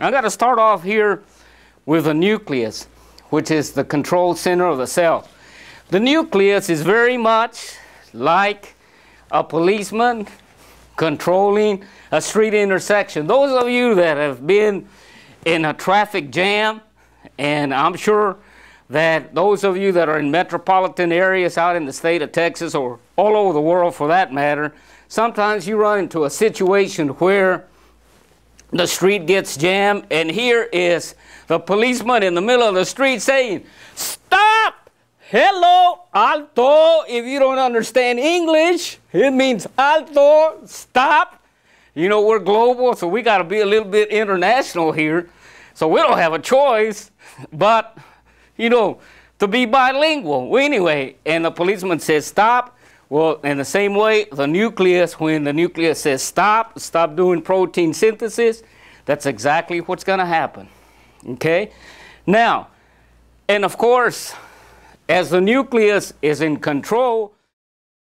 I got to start off here with the nucleus, which is the control center of the cell. The nucleus is very much like a policeman controlling a street intersection. Those of you that have been in a traffic jam, and I'm sure that those of you that are in metropolitan areas out in the state of Texas or all over the world for that matter, sometimes you run into a situation where the street gets jammed, and here is the policeman in the middle of the street saying, Stop! Hello, alto. If you don't understand English, it means alto, stop. You know, we're global, so we got to be a little bit international here. So we don't have a choice, but, you know, to be bilingual. Well, anyway, and the policeman says, Stop. Well, in the same way, the nucleus, when the nucleus says stop, stop doing protein synthesis, that's exactly what's going to happen. Okay? Now, and of course, as the nucleus is in control